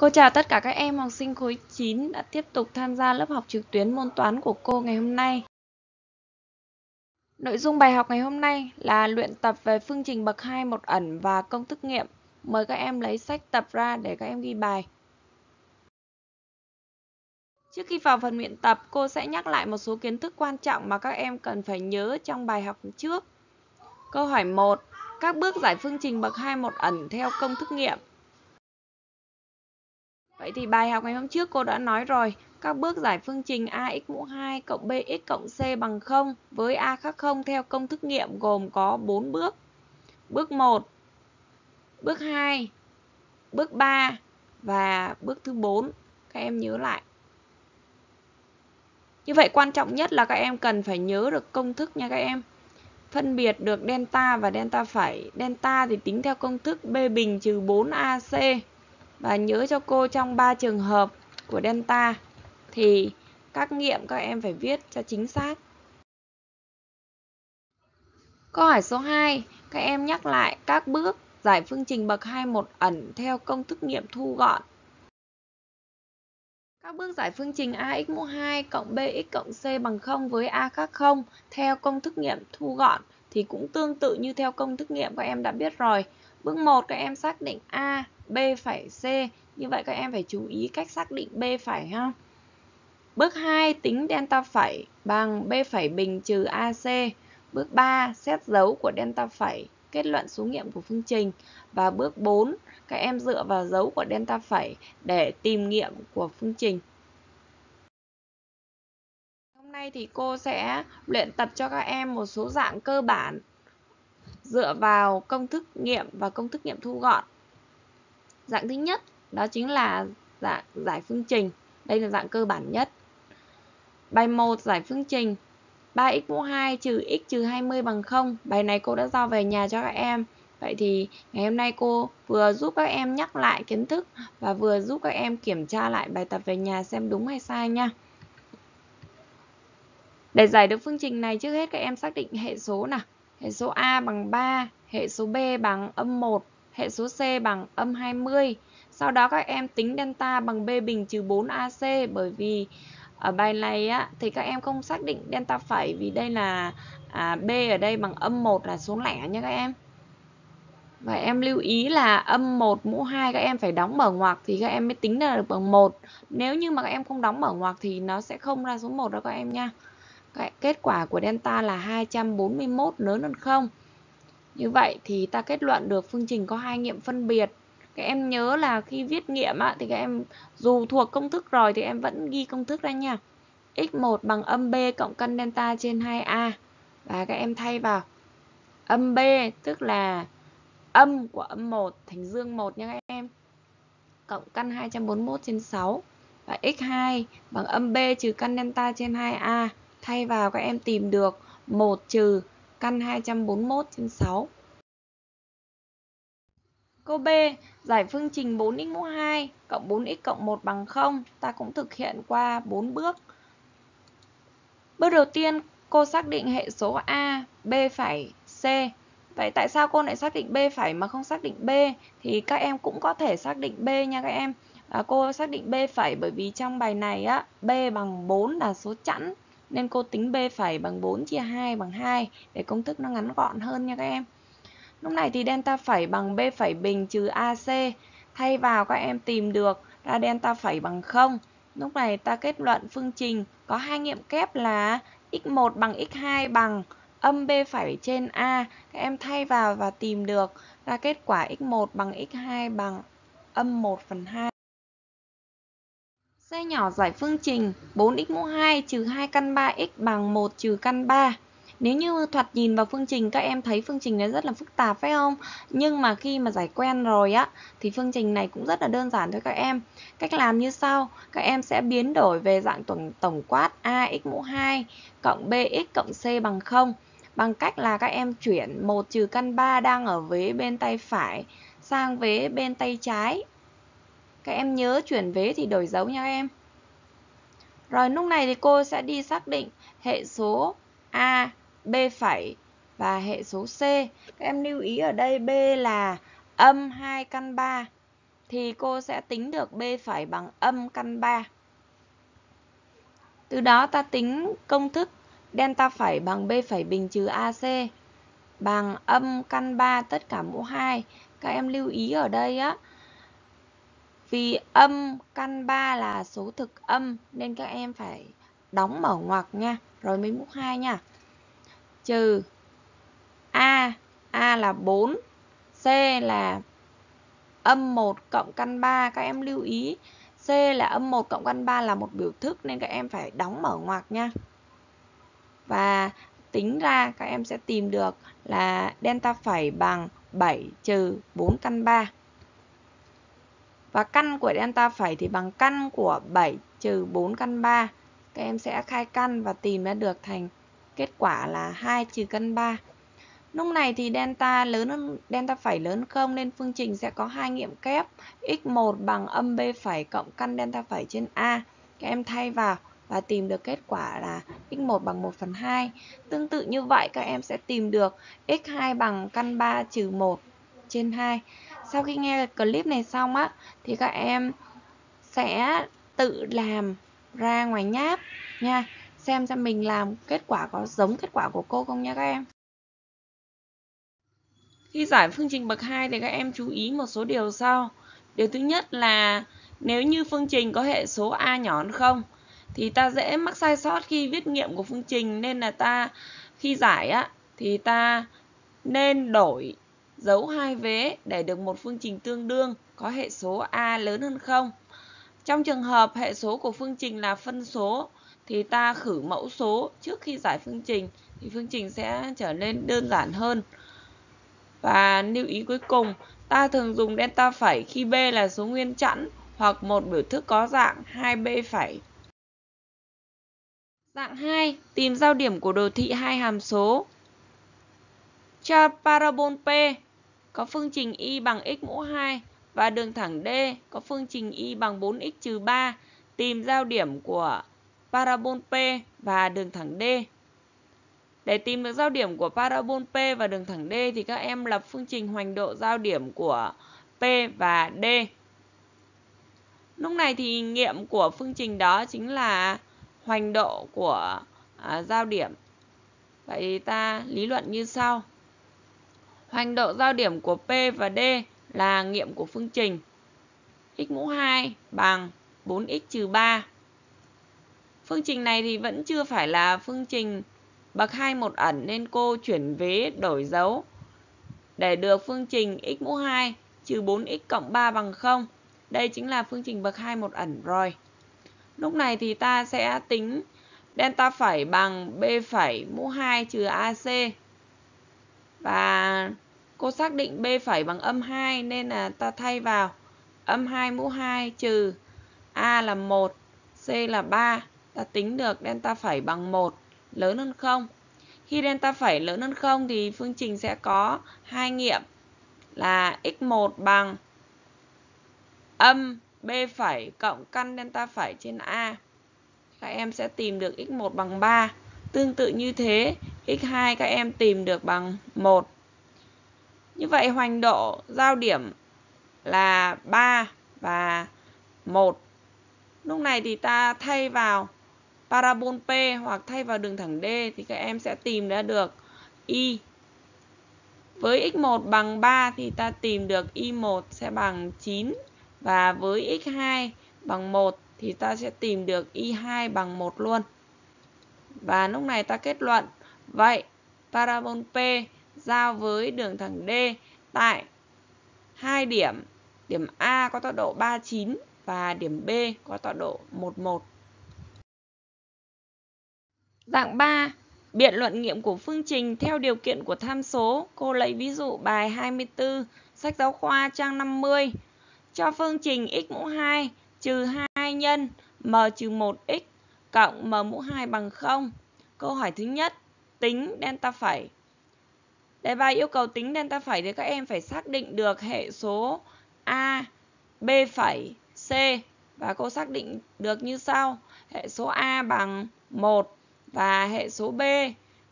Cô chào tất cả các em học sinh khối 9 đã tiếp tục tham gia lớp học trực tuyến môn toán của cô ngày hôm nay. Nội dung bài học ngày hôm nay là luyện tập về phương trình bậc 2 một ẩn và công thức nghiệm. Mời các em lấy sách tập ra để các em ghi bài. Trước khi vào phần luyện tập, cô sẽ nhắc lại một số kiến thức quan trọng mà các em cần phải nhớ trong bài học trước. Câu hỏi 1. Các bước giải phương trình bậc 2 một ẩn theo công thức nghiệm. Vậy thì bài học ngày hôm trước cô đã nói rồi, các bước giải phương trình ax mũ 2 cộng bx cộng c bằng 0 với a khác 0 theo công thức nghiệm gồm có 4 bước. Bước 1, bước 2, bước 3 và bước thứ 4. Các em nhớ lại. Như vậy quan trọng nhất là các em cần phải nhớ được công thức nha các em. Phân biệt được delta và delta phẩy. Delta thì tính theo công thức b bình trừ 4ac và nhớ cho cô trong 3 trường hợp của delta thì các nghiệm các em phải viết cho chính xác. Câu hỏi số 2, các em nhắc lại các bước giải phương trình bậc 2 một ẩn theo công thức nghiệm thu gọn. Các bước giải phương trình ax mũ 2 cộng bx cộng c bằng 0 với a khác 0 theo công thức nghiệm thu gọn thì cũng tương tự như theo công thức nghiệm các em đã biết rồi. Bước 1 các em xác định a B phẩy C. Như vậy các em phải chú ý cách xác định B phẩy ha. Bước 2 tính delta phẩy bằng B phẩy bình trừ AC. Bước 3 xét dấu của delta phẩy, kết luận số nghiệm của phương trình. Và bước 4 các em dựa vào dấu của delta phẩy để tìm nghiệm của phương trình. Hôm nay thì cô sẽ luyện tập cho các em một số dạng cơ bản dựa vào công thức nghiệm và công thức nghiệm thu gọn. Dạng thứ nhất đó chính là dạng giải phương trình. Đây là dạng cơ bản nhất. Bài 1 giải phương trình 3x mũ 2 trừ x trừ 20 bằng 0. Bài này cô đã giao về nhà cho các em. Vậy thì ngày hôm nay cô vừa giúp các em nhắc lại kiến thức và vừa giúp các em kiểm tra lại bài tập về nhà xem đúng hay sai nha. Để giải được phương trình này trước hết các em xác định hệ số nào. Hệ số A bằng 3, hệ số B bằng âm 1, hệ số C bằng âm 20. Sau đó các em tính delta bằng B bình trừ 4AC bởi vì ở bài này á, thì các em không xác định delta phẩy vì đây là à, B ở đây bằng âm 1 là số lẻ nha các em. Và em lưu ý là âm 1 mũ 2 các em phải đóng mở ngoặc thì các em mới tính ra được bằng 1. Nếu như mà các em không đóng mở ngoặc thì nó sẽ không ra số 1 đâu các em nha. Kết quả của delta là 241 lớn hơn 0. Như vậy thì ta kết luận được phương trình có hai nghiệm phân biệt. Các em nhớ là khi viết nghiệm á, thì các em dù thuộc công thức rồi thì em vẫn ghi công thức ra nha. x1 bằng âm b cộng căn delta trên 2a. Và các em thay vào âm b tức là âm của âm 1 thành dương 1 nha các em. Cộng căn 241 trên 6. Và x2 bằng âm b trừ căn delta trên 2a. Thay vào các em tìm được 1 trừ căn 241 trên 6. Câu B, giải phương trình 4x mũ 2 cộng 4x cộng 1 bằng 0. Ta cũng thực hiện qua 4 bước. Bước đầu tiên, cô xác định hệ số A, B phải C. Vậy tại sao cô lại xác định B phải mà không xác định B? Thì các em cũng có thể xác định B nha các em. À, cô xác định B phải bởi vì trong bài này á, B bằng 4 là số chẵn. Nên cô tính B phải bằng 4 chia 2 bằng 2 để công thức nó ngắn gọn hơn nha các em. Lúc này thì delta phẩy bằng B phẩy bình trừ AC. Thay vào các em tìm được ra delta phẩy bằng 0. Lúc này ta kết luận phương trình có hai nghiệm kép là x1 bằng x2 bằng âm B phẩy trên A. Các em thay vào và tìm được ra kết quả x1 bằng x2 bằng âm 1 phần 2. Xe nhỏ giải phương trình 4x mũ 2 trừ 2 căn 3x bằng 1 trừ căn 3. Nếu như thoạt nhìn vào phương trình các em thấy phương trình này rất là phức tạp phải không? Nhưng mà khi mà giải quen rồi á thì phương trình này cũng rất là đơn giản thôi các em. Cách làm như sau, các em sẽ biến đổi về dạng tổng tổng quát ax mũ 2 cộng bx cộng c bằng 0 bằng cách là các em chuyển 1 trừ căn 3 đang ở vế bên tay phải sang vế bên tay trái. Các em nhớ chuyển vế thì đổi dấu nha các em. Rồi lúc này thì cô sẽ đi xác định hệ số A B phẩy và hệ số C. Các em lưu ý ở đây B là âm 2 căn 3. thì cô sẽ tính được B phẩy bằng âm căn 3. Từ đó ta tính công thức delta phẩy bằng B phẩy bình trừ AC bằng âm căn 3 tất cả mũ 2. Các em lưu ý ở đây á, vì âm căn 3 là số thực âm nên các em phải đóng mở ngoặc nha, rồi mới múc 2 nha. Trừ A, A là 4, C là âm 1 cộng căn 3. Các em lưu ý C là âm 1 cộng căn 3 là một biểu thức nên các em phải đóng mở ngoặc nha. Và tính ra các em sẽ tìm được là delta phẩy bằng 7 trừ 4 căn 3. Và căn của delta phẩy thì bằng căn của 7 trừ 4 căn 3. Các em sẽ khai căn và tìm ra được thành kết quả là 2 trừ căn 3. Lúc này thì delta lớn hơn, delta phẩy lớn không nên phương trình sẽ có hai nghiệm kép x1 bằng âm b phẩy cộng căn delta phẩy trên a. Các em thay vào và tìm được kết quả là x1 bằng 1 phần 2. Tương tự như vậy, các em sẽ tìm được x2 bằng căn 3 trừ 1 trên 2. Sau khi nghe clip này xong á, thì các em sẽ tự làm ra ngoài nháp nha. Xem xem mình làm kết quả có giống kết quả của cô không nha các em. Khi giải phương trình bậc 2 thì các em chú ý một số điều sau. Điều thứ nhất là nếu như phương trình có hệ số a nhỏ hơn không, thì ta dễ mắc sai sót khi viết nghiệm của phương trình nên là ta khi giải á, thì ta nên đổi dấu hai vế để được một phương trình tương đương có hệ số a lớn hơn không. Trong trường hợp hệ số của phương trình là phân số thì ta khử mẫu số trước khi giải phương trình thì phương trình sẽ trở nên đơn giản hơn. Và lưu ý cuối cùng, ta thường dùng delta phẩy khi b là số nguyên chẵn hoặc một biểu thức có dạng 2b phẩy. Dạng 2, tìm giao điểm của đồ thị hai hàm số. Cho parabol P có phương trình y bằng x mũ 2 và đường thẳng D có phương trình y bằng 4x trừ 3, tìm giao điểm của parabol P và đường thẳng D. Để tìm được giao điểm của parabol P và đường thẳng D thì các em lập phương trình hoành độ giao điểm của P và D. Lúc này thì nghiệm của phương trình đó chính là hoành độ của à, giao điểm. Vậy ta lý luận như sau. Hoành độ giao điểm của P và D là nghiệm của phương trình x mũ 2 bằng 4x trừ 3. Phương trình này thì vẫn chưa phải là phương trình bậc 2 một ẩn nên cô chuyển vế đổi dấu để được phương trình x mũ 2 trừ 4x cộng 3 bằng 0. Đây chính là phương trình bậc 2 một ẩn rồi. Lúc này thì ta sẽ tính delta phẩy bằng b phẩy mũ 2 trừ AC. Và cô xác định b phẩy bằng âm 2 nên là ta thay vào âm 2 mũ 2 trừ A là 1, C là 3. Ta tính được delta phẩy bằng 1 lớn hơn 0. Khi delta phẩy lớn hơn 0 thì phương trình sẽ có hai nghiệm là x1 bằng âm b phẩy cộng căn delta phẩy trên a. Các em sẽ tìm được x1 bằng 3. Tương tự như thế, x2 các em tìm được bằng 1. Như vậy hoành độ giao điểm là 3 và 1. Lúc này thì ta thay vào parabol P hoặc thay vào đường thẳng D thì các em sẽ tìm ra được Y. Với x1 bằng 3 thì ta tìm được Y1 sẽ bằng 9 và với x2 bằng 1 thì ta sẽ tìm được y2 bằng 1 luôn. Và lúc này ta kết luận, vậy parabol P giao với đường thẳng D tại hai điểm, điểm A có tọa độ 39 và điểm B có tọa độ 11. Dạng 3. Biện luận nghiệm của phương trình theo điều kiện của tham số. Cô lấy ví dụ bài 24, sách giáo khoa trang 50 cho phương trình x mũ 2 trừ 2 nhân m trừ 1x cộng m mũ 2 bằng 0. Câu hỏi thứ nhất, tính delta phẩy. Đề bài yêu cầu tính delta phẩy thì các em phải xác định được hệ số A, B phẩy, C và cô xác định được như sau. Hệ số A bằng 1 và hệ số B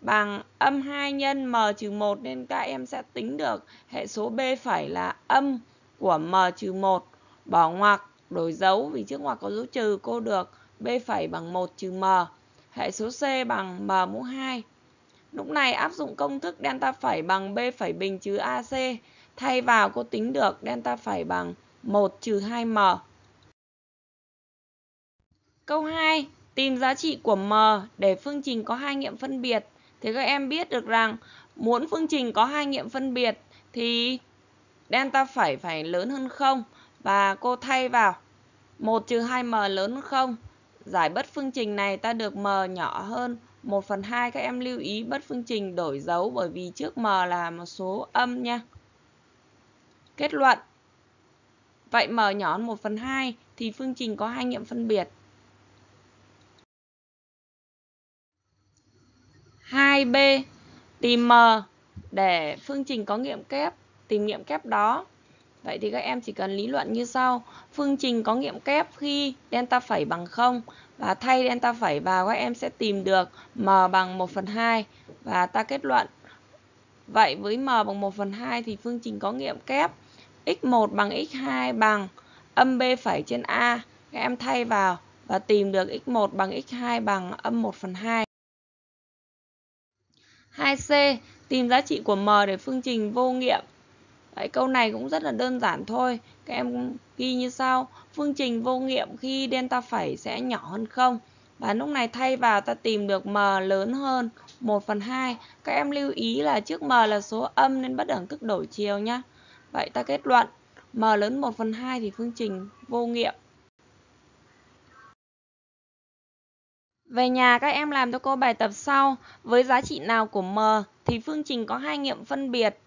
bằng âm 2 nhân m trừ 1 nên các em sẽ tính được hệ số B phẩy là âm của m trừ 1 bỏ ngoặc, đổi dấu vì trước ngoặc có dấu trừ cô được b phẩy bằng 1 trừ m. Hệ số c bằng m mũ 2. Lúc này áp dụng công thức delta phẩy bằng b phẩy bình trừ ac. Thay vào cô tính được delta phẩy bằng 1 trừ 2m. Câu 2. Tìm giá trị của m để phương trình có hai nghiệm phân biệt. Thì các em biết được rằng muốn phương trình có hai nghiệm phân biệt thì delta phẩy phải lớn hơn 0 và cô thay vào 1 trừ 2m lớn hơn 0. Giải bất phương trình này ta được m nhỏ hơn 1 phần 2 các em lưu ý bất phương trình đổi dấu bởi vì trước m là một số âm nha. Kết luận Vậy m nhỏ hơn 1 phần 2 thì phương trình có hai nghiệm phân biệt. 2b tìm m để phương trình có nghiệm kép, tìm nghiệm kép đó. Vậy thì các em chỉ cần lý luận như sau. Phương trình có nghiệm kép khi delta phẩy bằng 0 và thay delta phẩy vào các em sẽ tìm được m bằng 1 phần 2 và ta kết luận. Vậy với m bằng 1 phần 2 thì phương trình có nghiệm kép x1 bằng x2 bằng âm b phẩy trên a. Các em thay vào và tìm được x1 bằng x2 bằng âm 1 phần 2. 2C. Tìm giá trị của m để phương trình vô nghiệm. Đấy, câu này cũng rất là đơn giản thôi. Các em ghi như sau. Phương trình vô nghiệm khi delta phẩy sẽ nhỏ hơn 0. Và lúc này thay vào ta tìm được m lớn hơn 1 phần 2. Các em lưu ý là trước m là số âm nên bất đẳng thức đổi chiều nhé. Vậy ta kết luận m lớn 1 phần 2 thì phương trình vô nghiệm. Về nhà các em làm cho cô bài tập sau. Với giá trị nào của m thì phương trình có hai nghiệm phân biệt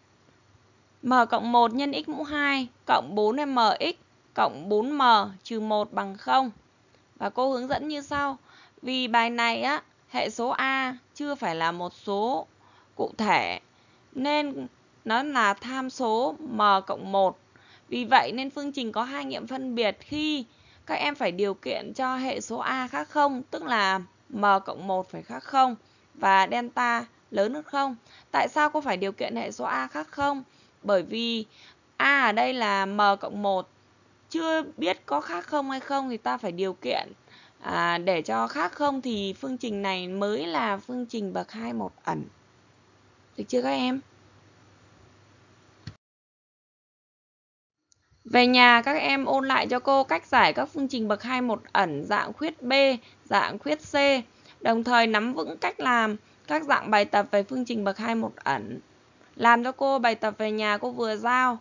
m cộng 1 nhân x mũ 2 cộng 4mx cộng 4m trừ 1 bằng 0. Và cô hướng dẫn như sau. Vì bài này á, hệ số A chưa phải là một số cụ thể nên nó là tham số m cộng 1. Vì vậy nên phương trình có hai nghiệm phân biệt khi các em phải điều kiện cho hệ số A khác 0, tức là m cộng 1 phải khác 0 và delta lớn hơn 0. Tại sao cô phải điều kiện hệ số A khác 0? Bởi vì A ở đây là m cộng 1. Chưa biết có khác không hay không thì ta phải điều kiện à, để cho khác không thì phương trình này mới là phương trình bậc 2 một ẩn. Được chưa các em? Về nhà các em ôn lại cho cô cách giải các phương trình bậc 2 một ẩn dạng khuyết B, dạng khuyết C, đồng thời nắm vững cách làm các dạng bài tập về phương trình bậc 2 một ẩn. Làm cho cô bài tập về nhà cô vừa giao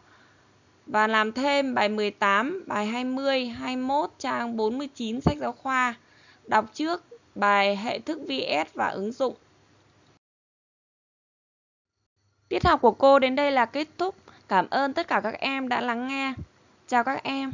và làm thêm bài 18, bài 20, 21, trang 49 sách giáo khoa. Đọc trước bài hệ thức VS và ứng dụng. Tiết học của cô đến đây là kết thúc. Cảm ơn tất cả các em đã lắng nghe. Chào các em.